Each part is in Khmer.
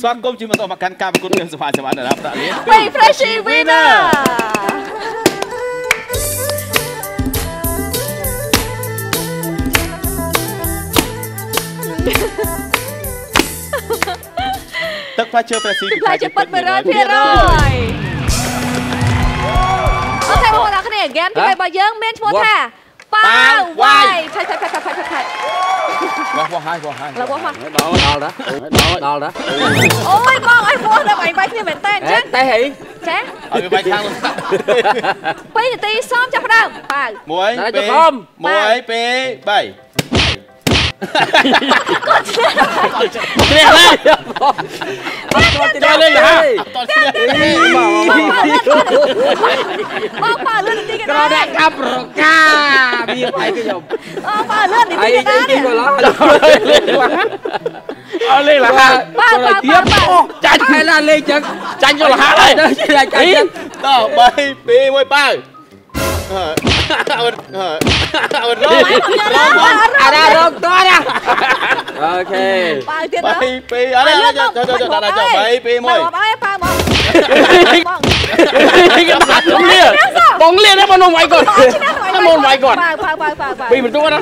ស្វាគមន៍ជាមួយបន្តមកកាន់ការប្រកួតរឿងសភាសវណ្ណដល់ប្រាក់លាន Wait Freshie winner ទឹកផ្លែឈើប្រេស៊ីផ្លែជាពិត100%អូខេបងប្អូនអរគ្នាហ្គេមទី3របស់យើងមានឈ្មោះថា ប៉ាវាយឆៃឆៃឆៃឆៃឆៃឆៃវ៉ាស់វ៉ាស់ហើយវ៉ាស់ហើយឡើយបងមកដល់ដល់ដល់ដល់ដល់អូយបងអើយបងដល់ឯងបាយគ្នាមែនតើអញ្ចឹងតែហីចាឲ្យវាបាច់ខាងលោក2នាទីសមចាប់ផ្ដើមប៉ាវ1 2 1 2 3គាត់ឈ្នះជ្រះឡើយគាត់ទៅលេងហ่าតោះឈ្នះបងប៉ាលឿននាទីកណ្ក្រដាលដាក់កាប់រកា វាបែកខ្ញុំអូប៉ាលឿននាអីទីកណ្ដាលគេក៏ឡោះអលេងលះប៉ាប៉ាប៉ាប៉ាចាញ់ហើយឡាលេងចឹងចាញ់យកលះហើយចាញ់ចឹងតោះ3 2 1ប៉ៅអឺអត់អត់រងរងអារ៉ារងតរអូខេប៉ាទៀត3 2អត់ដល់ចូលចូលដល់ចូល3 2 1មកអើយប៉ាមកបងបងលាបងលា đấy mà nôn ngoài còn nó nôn ngoài còn ប៉ាប៉ាប៉ាប៉ាប៉ា bị mình tua đó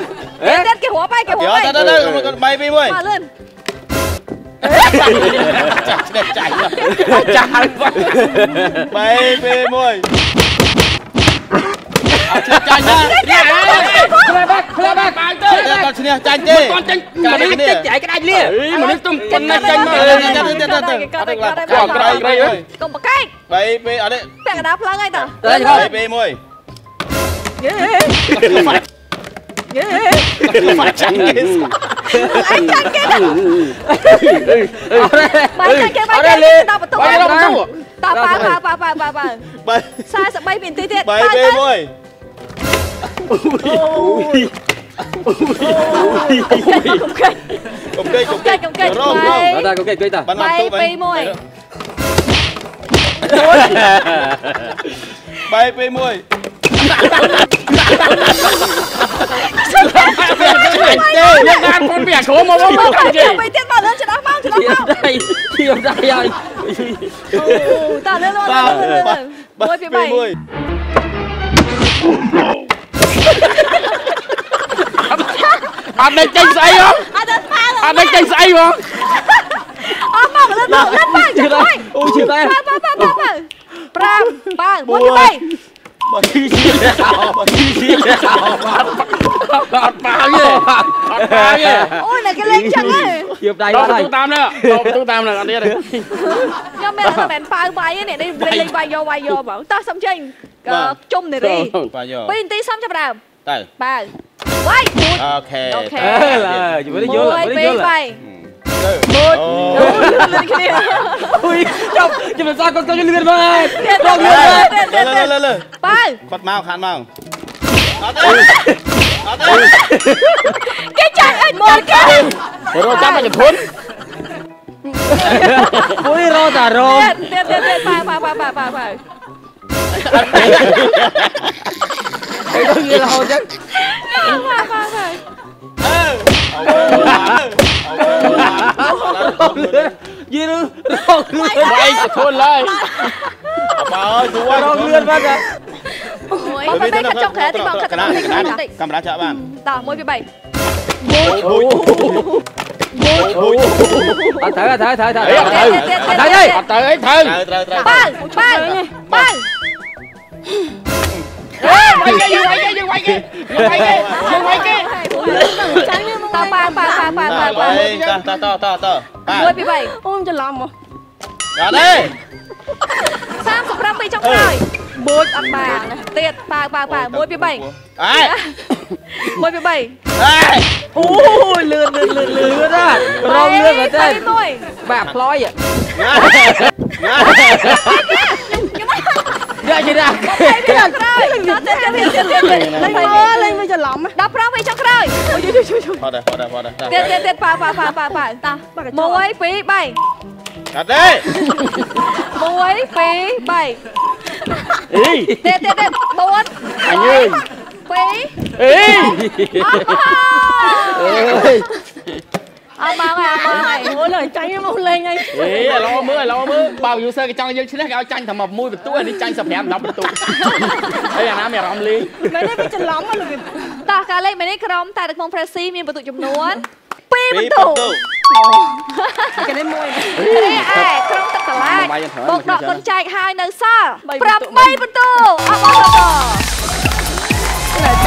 ទៀតគេរត់បែកគេរត់យកបែកទៅទៅ3 2 1ប៉ាលឿនចាស់ចាស់ chả 3 2 1អត់ចាញ់ណា Khla bác, khla bác, bạn តើតើឈ្នះចាញ់ទេ con chân, mà nó chết chạy cái đai lia. Ý, mà nó tung con này chân mà. កុំបកែក3 2អត់ទេពាក់កណ្ដាលផ្លូវហើយតើ Đây 3 thôi. 2 1យេយេចាញ់គេអញចាញ់គេដល់ Ở đây. បើចាញ់គេបែក Ở đây lia. ដល់បន្ទូ Quay ra បន្ទូ តើប៉ាប៉ាប៉ាប៉ាប៉ាប៉ា3 43វិនាទីទៀត3 2 1អូយកុំគេកុំគេកុំគេកុំគេរងរង Ở đây có cái cây ta. បានបានទូ3 2 1 3 2 1 Nhân gan con bẻ khổ mà bông មក cái ទៅ gì. ទៅទៀតមកលឿនច្រោះមកច្រោះ Thiêm មក đây, thiêm đây ơi. តើលឿនលឿនលឿនមួយពី3 Anh đây tranh say không? អត់ទៅប៉ា Anh đây tranh say không? អស់មកលឿនមកលឿនមកចាំអើយ Ôi trời ơi. ប៉ាប៉ាប៉ា ប៉ាប៉ា5ប៉ាមួយពី3 Ọt bao gì? Ọt bao gì? អូយតែគេលេងចឹងហ៎ Thiêm đây Đâu đó có đây. tu tam nữa. Đâu có tu tam nữa con đi đây. ខ្ញុំមានតែមិនប៉ាវបាយទេនេះលេងលេងបាយយកបាយយកបងតោះសុំចេញជុំនារីបាទយក2នាទីសុំចាប់ដើមទៅប៉ាវវាយអូខេអូខេ Ê là, chỉ mới đi vô là, mới đi vô là. 3ទៅអូលឿនគ្នា Ui, chồng, chứ mà sao con con cho lươn mà. ទៀត Con ទៀត lươn mà. ទៀតទៀតលើលើលើប៉ាវគាត់មកខានមកអត់ទេអត់ទេគេចាញ់អញមកគេ Rồi chắp vào cho thốn. Ui, rô tà rô. ទៀតទៀតទៀតប៉ាវប៉ាវប៉ាវប៉ាវប៉ា វប៉ាវ Cái đó kia là hồ chắc. ប៉ាវប៉ាវប៉ាវអើអូ Rô lươn. Gì nữa? Rô lươn. Vậy cho thốn lại. បើយូរ Rô lươn bác ạ. បងបែកកាត់ចុងក្រែតិចបងកាត់ចុងក្រែតិចកាតិចកាមេរ៉ាចាក់បានតោះមួយពី3 À, thở, thở, thở, thở. Ê, thở. thở. Thở đi. Ọt tới ấy ត្រូវ thân. ត្រូវត្រូវប៉ាវប៉ាវប៉ាវ Quay cái, quay cái, quay cái. Quay cái, quay cái. តោះប៉ា វប៉ាវប៉ាវប៉ាវប៉ាវប៉ាវតតតតតបាមួយពី3អូនច្រឡំហ៎អត់ទេ37ចុងក្រោយបួចអត់បានទៀតប៉ាវប៉ាវប៉ាវមួយពី3អេមួយពី3អេ Ui, lươn, lươn, lươn, lươn á. Rô lươn ở មួយ trên. មួយ Bà ploi à. ងា Dạ, chị ra. ពីចុងក្រោយទៀតទៀតទៀតទៀតទៀតលេងមើលលេងមើលច្រឡំហ៎15ពីចុងក្រោយផតផតផតទៀតទៀតទៀតប៉ាវប៉ាវប៉ាវប៉ាវប៉ាវតោះមួយពីរ3អត់ទេមួយពីរ3 Ê, ទៀតទៀតទៀត4 anh ơi. ពីរ Ê. Ờ. Ơi. អត់មកហើយអត់មកហើយអូយចាញ់មកលេងហើយអេឥឡូវមើលឥឡូវមើលបើ user គេចង់យើងឈ្នះគេឲ្យចាញ់តែមកមួយបន្ទូអានេះចាញ់15 10បន្ទូហើយអាណាមានអារម្មណ៍លេងមែនទេវាច្រឡំមកលោកតោះការលេខមេនេះក្រុមតែនៅក្នុង Pressy មានបន្ទុកចំនួន2ពីបន្បន្ទុកទូគេនេះមួយរីឯក្រុមទឹកកន្លាចបាយយ៉ាងច្រើនបូកដកគុណចែកហើយនៅសល់បី8បន្ទុកបន្ទុកអបអរសាទរតែ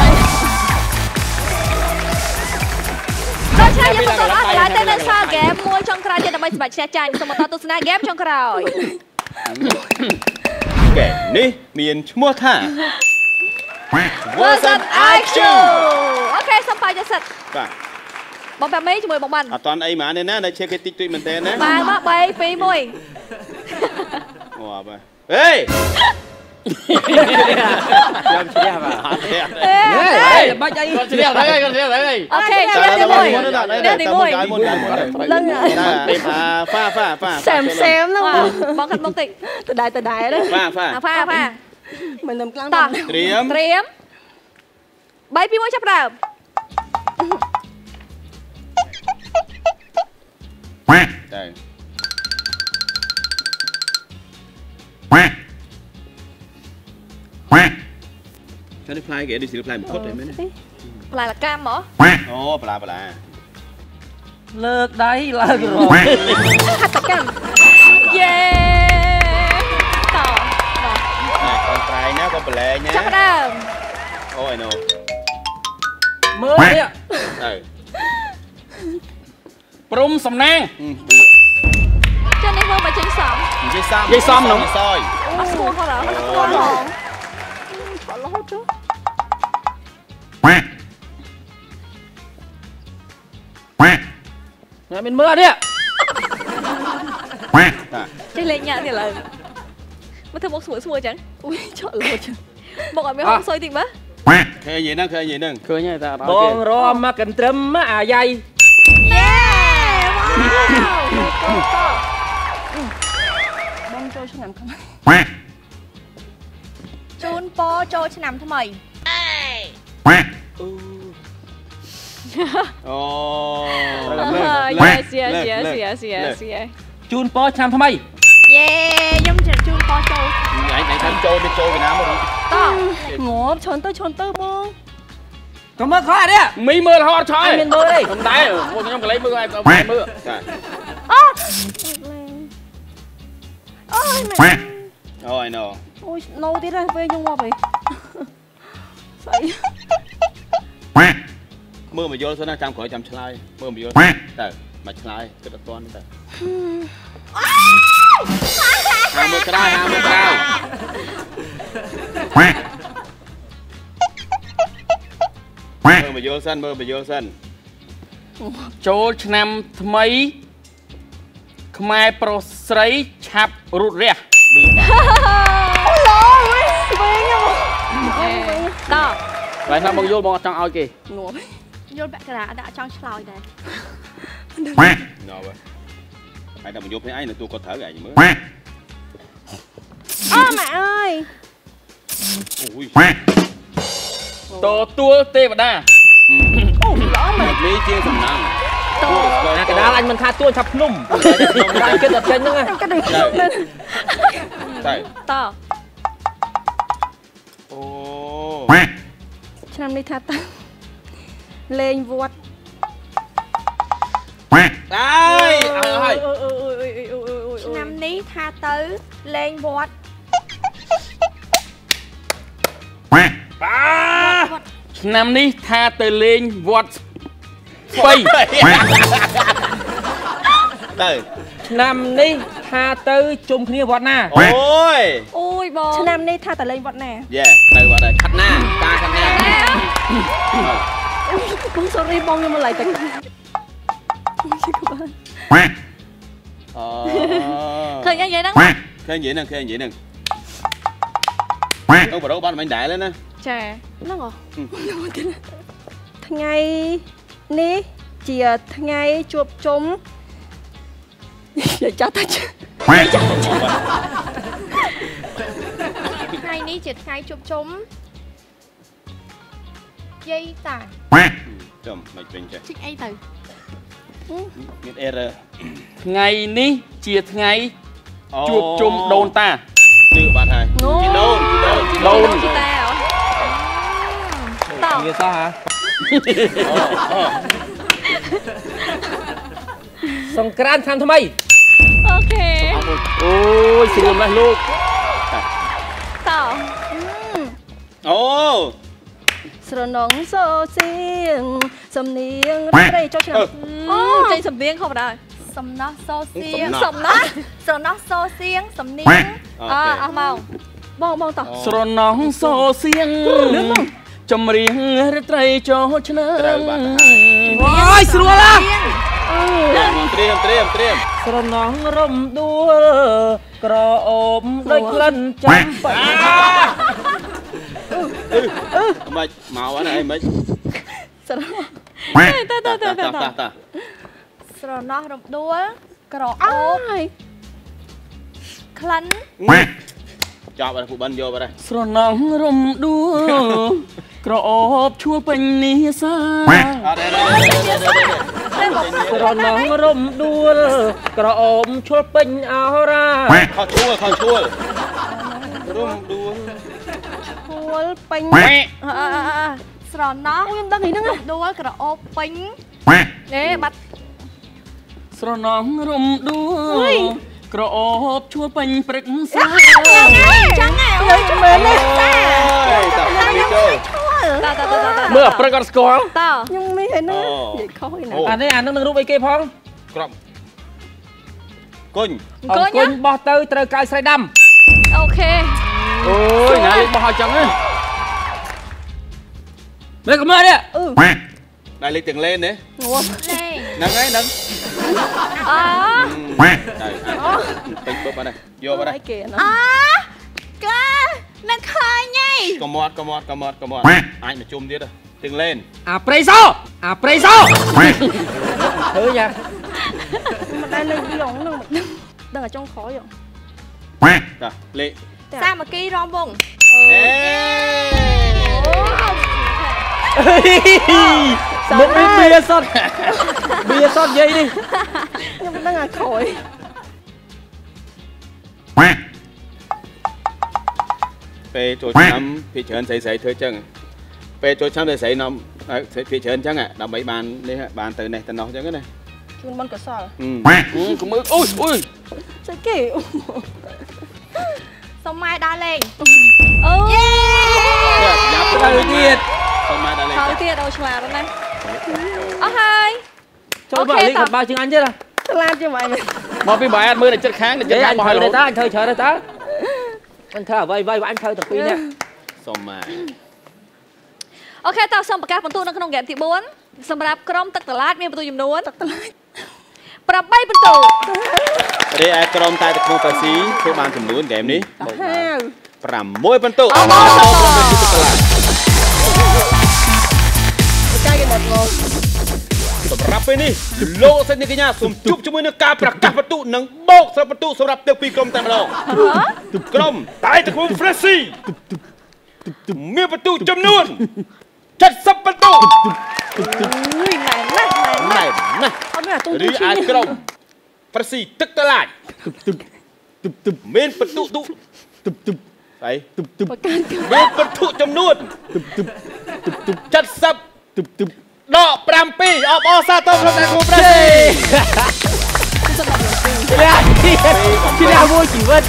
ចាញ់ដូច្នេះយើងបន្តអស់កន្លែងទៅនៅសល់ហ្គេមមួយចុងក្រោយទៀតដើម្បីសម្រេចឈ្នះចាញ់សូមបន្តទស្សនាហ្គេមចុងក្រោយកែនេះមានឈ្មោះថា Versus IQ អូខេសូមបាយទៅសិតបាទបងប៉ាមីជាមួយបងបានអត់តាន់អីហ្មងទេណានៅឈេគេតិចតួចមែនទេណាបានមក3 2 1អូបាទហេ ខ្ញុំឈ្នះបាទអេហេបាច់អីគាត់ឈ្នះទៅគាត់ឈ្នះទៅអូខេចាចាំទី1មុនចាំទីមុន1មុនមុនដឹងហើយហ្វាហ្វាហ្វាសែមសែមហ្នឹងបងកាត់មុខតិចដដែលដដែលហ្នឹងហ្វាហ្វាអាផាអាផាមិននឹមខ្លាំងតោះត្រៀមត្រៀម3 2 1ចាប់ដើមទៅ ចូលនេះផ្លែគេដូចជាផ្លែមង្ឃុតទេមែនទេផ្លែលកម្មហ៎អូប្លាប្លាលើកដៃឡើងរកហត្ថកម្មយេតោះកូនប្រៃណាក៏ប្រឡែងណាចាប់ដើមអូយណូមើលនេះទៅព្រំសំណាងចុះនេះមើលមកចេញសំនិយាយសំនិយាយសំនោះសយអត់ស្គាល់គាត់ហ៎អត់ស្គាល់ហ៎ឆ អ្នកមានមើលនេះចេះលេងញ៉ាំទៀតឡើយមកធ្វើមុខស្មួយស្មួយចឹងអូយឆក់រហូតចុះមកឲ្យមានហុងសុយតិចមើលឃើញនិយាយហ្នឹ yes yes yes yes yes yes ជូនពរឆ្នាំថ្មីយេខ្ញុំជជូនពរចូលឯងឯងថាចូលទៅចូលវៀតណាមមកតោះងាប់ឈន់ទៅឈន់ទៅបងក៏មើលខោអានេះមីមើលរហូតឆយអញមានមើលទេខ្ញុំដែរពួកខ្ញុំកន្លែងមើលឲ្យឲ្យមើលចាអូយមែនអូយណូអូយណូទៀតហើយពេលខ្ញុំងាប់ហីស្អី មើលមកយល់សិនណាចាំក្រោយចាំឆ្លើយមើលមកយល់ទៅមកឆ្លើយគិតអត់ទាន់ទៅហាមើលក្រោយហាមើលក្រោយមើលមកយល់សិនមើលមកយល់សិនចូលឆ្នាំថ្មីខ្មែរប្រុសស្រីឆាប់រូតរះ តោះ តែថាបងយល់បងអត់ចង់ឲ្យគេងាប់យល់បាក់ក្រាដាក់ចង់ឆ្លើយដែរណូបើហើយតែមកយល់ភ្នែកឯងនៅទូគាត់ត្រូវឯងមើលអូម៉ែអើយអូយទទួលទេវតាអូល្អមែននេះជាសំណាងតោះអាកដាលអញមិនថាទួនឆាប់ភ្នំតែគិតតែចេញហ្នឹងកាត់ទៅទៅទៅតោះ ឆ្នាំនេះថាតាលេងវត្តអើយឲ្យហើយអូយអូយអូយអូយអូយអូយឆ្នាំនេះថាទៅលេងវត្តឆ្នាំនេះថាទៅលេងវត្តស្បៃទៅឆ្នាំនេះថាទៅជុំគ្នាវត្តណាអូយអូយបងឆ្នាំនេះថាតលេងវត្តណាយេទៅបាត់ហើយខាត់ណាតាខាត់ណា បង sorry បងខ្ញុំមកឡៃតែអូឃើញអីយ៉ាងហ្នឹងឃើញនិយាយហ្នឹងឃើញនិយាយហ្នឹងអូបរោបានមិនដែរទេណាចា យាយតាចំមិនពេញចេះជីកអីទៅមាន error ថ្ងៃនេះជាថ្ងៃអូជួបជុំដូនតាជឿបាត់ហើយជីដូនជីដូនជីដូនជីតាអូតោវាសោះហ៎សង្ក្រានឆ្នាំថ្មីអូខេអូយស្រួលណាស់លោកតោអូ ស្រណងសូសៀងសំនៀងត្រីចូលឆ្នាំអូចេញសំនៀងខុសបណ្ដោយសំណោះសូសៀងសំណោះសំណោះសូសៀងសំនៀងអអស់មកបងបងតោះស្រណងសូសៀងចម្រៀងរាត្រីចូលឆ្នាំត្រូវបាត់ហើយអូយស្រួលហ៎ត្រៀមត្រៀមត្រៀមស្រណងរំដួលក្រអូបដូចក្លិនចាំបាច់ មិនមកអត់ហើយមិនស្រណងតើតើតើតើតាតាតាស្រណោះរំដួលក្រអូអូបយក្លិនចប់ហើយពូបិនយកបាត់ហើយស្រណងរំដួលក្រអូបឈួលពេញនេះសាអត់ទេទេទេទេស្រណងរំដួល ក្រអូបឈុលពេញអរ៉ាខោឈួលខោឈួលរុំដួល ឈួលពេញអអអអស្រណោះអូខ្ញុំដឹងនេះហ្នឹងរំដួលក្រអូបពេញនេះបាត់ស្រណងរំដួលក្រអូបឈួលពេញព្រឹកសាចឹងហ៎អើយឆ្មែននេះអូយតាមីចូលតើតើតើតើមើលអាព្រឹកអត់ស្គាល់តើខ្ញុំមានហើយណាអូនិយាយខុសឯណាអានេះអានឹងនឹងរូបអីគេផងក្រំគុញអង្គុញបោះទៅត្រូវកៅស្រីដាំអូខេ អូយណាលេខបោះឲ្យចឹងណាមើលកុំមើលនេះដៃលេខទាំងលេនទេងាប់លេងហ្នឹងហើយហ្នឹងអដៃពេញពុបបាត់ហើយយកបាត់ហើយអីគេណាអាកានឹងឃើញហីកុំមាត់កុំមាត់កុំមាត់កុំមាត់អាចមកជុំទៀតទាំងលេនអាប្រេសោអាប្រេសោឃើញយ៉ាមិនដែលនៅយងហ្នឹងមិនដឹងដឹងតែចុងក្រោយហ៎តាលេខសាមគ្គីរំវង អេមុខនេះបៀសុតបៀសុតយាយនេះខ្ញុំមិនដឹងអាក្រោយពេលចូលឆ្នាំភាគច្រើនស្រីស្រីធ្វើចឹងពេលចូលឆ្នាំស្រីស្រីនាំភាគច្រើនចឹង ដើម្បីបាននេះបានទៅនេះទៅនោះចឹងណាជូនបនកសលកុំមើលអូយអូយស្អីគេសុំម៉ែដើរលេងអូយយ៉ាប់ទៅទៅទៀតសុំមកដល់លេងហើយទៀតអូឆ្លាតណាស់អស់ហើយចូលមកលេងកបាជាងអញទៀតឆ្លាតជាងម៉េចមកពីបាយអត់មើលតែចិត្តខាងតែយាចិត្តយខាអងញបោះធ្វើឲ្យរហូទៅតតើអញធ្វើច្រើនទៅតើអញធ្វើអ្វីអ្វីអញធ្វើទាំងពីរនេះសុំមកអូខេតោះសូមប្រកាសបន្ទូនៅក្នុងហ្គេមទី4សម្រាប់ក្រុមទឹកតឡាចមានបន្ទូចំនួនទឹកតឡាច 8បន្ទូរីឯក្រុមតែទឹកក្នុងប៉ាស៊ីធ្វើបានចំនួនហ្គេមនេះបូកហាវ6បន្ទុកអបអរសាទរចាយគេមកមកសម្រាប់ពេលនេះលោកសិទ្ធិកញ្ញាសូមជួបជាមួយនឹងការប្រកាសបន្ទុកនិងបោកស្រាប់បន្ទុកសម្រាប់ទាំងពីរក្រុមតែម្ដងក្រុមតែទឹកក្នុង Freshy មានបន្ទុកចំនួន 70បន្ទុកអុយណែណាស់ណែណាស់ណែណាស់អត់មានអាទូរីឯក្រុម Freshy ទឹកតឡាចមានបន្ទុកទុកស្អីប្រកាន់មានបន្ទុកចំនួន70ដក7អបអរសាទរក្រុមតែទឹកក្នុង Freshy លះជាលះមួយជីវិត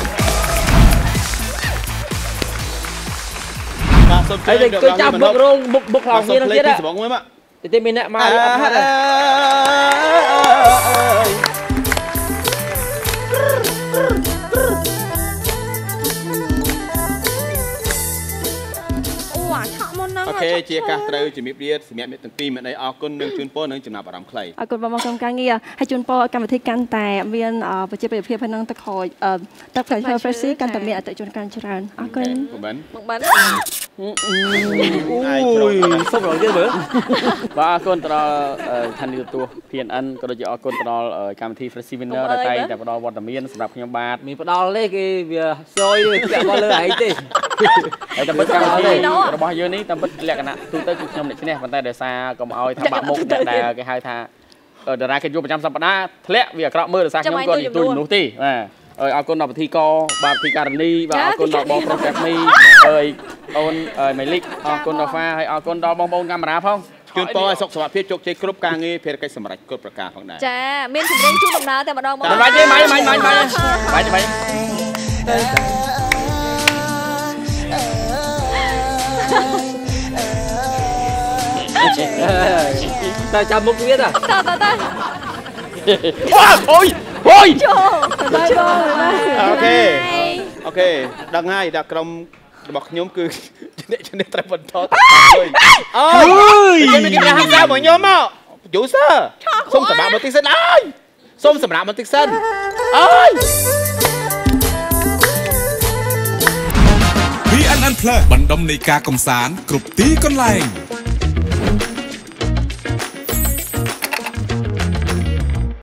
សូមហើយគេចាប់បុករោងបុកបុកខ្លោងគ្នានឹងទៀតសបងមួយមកតែមានអ្នកមកអត់ហត់ ខេជាឱកាសត្រូវជំរាបលាសម្រាប់អ្នកទាំងពីរមានអីអរគុណនិងជូនពរនិងចំណាប់អារម្មណ៍ខ្លីអរគុណបងប្អូនក្រុមការងារហើយជូនពរឲ្យកម្មវិធីកាន់តែមានអឺប្រជាប្រិយភាពហើយនឹងទឹកខូចអឺទឹក Flash Fresh កាន់តែមានអតិថិជនកាន់ច្រើនអរគុណបងបានមកបានអាយជ្រុលសុំរងទៀតមើលបាទអរគុណទៅដល់ឋានីទទួល PNN ក៏ដូចជាអរគុណទៅដល់កម្មវិធី Fresh Winner ដែលតែងតែផ្ដល់វត្តមានសម្រាប់ខ្ញុំបាទមានផ្ដាល់ទេគេវាសយវាធ្លាក់មកលើឯងទេហើយតែពិតកម្មវិធីរបស់យើងនេះតាមពិតលក្ខណៈទូទៅគឺខ្ញុំអ្នកឈ្នះប៉ុន្តែដោយសារកុំឲ្យថាបាក់មុខអ្នកដែលគេហៅថាតារាកិត្តិយសប្រចាំសប្តាហ៍ធ្លាក់វាអាក្រក់មើលដោយសារខ្ញុំក៏និយាយទូនោះទេបាទអើយអរគុណដល់ពិធីកបាទពិធីការនីបាទអរគុណដល់បងប្រុសកាមីអើយអូនអើយម៉េលីកអរគុណដល់ហ្វាហើយអរគុណដល់បងប្អូនកាមេរ៉ាផងជូនពរឲ្យសុខសុខភាពជោគជ័យគ្រប់ការងារភារកិច្ចសម្រេចគ្រប់ប្រការផងដែរចាមានជំរងជូនដំណើរតែម្ដងមកមិនបាច់ទេម៉ៃម៉ៃម៉ៃម៉ៃបាច់បាច់ តែចាំមុខទៀតអាតើតើតើវ៉ាអូយអូយbye បង bye okay okay ដឹងហើយថាក្រុមរបស់ខ្ញុំគឺអ្នកជំនាញត្រូវបន្តទៅហើយអើយខ្ញុំមានគេហាក់សាមកខ្ញុំមក producer សុំសម្រាប់បន្តិចសិនអើយសុំសម្រាប់បន្តិចសិនអើយ PNN Plus បណ្ដុំនៃការកំសាន្តគ្រប់ទីកន្លែង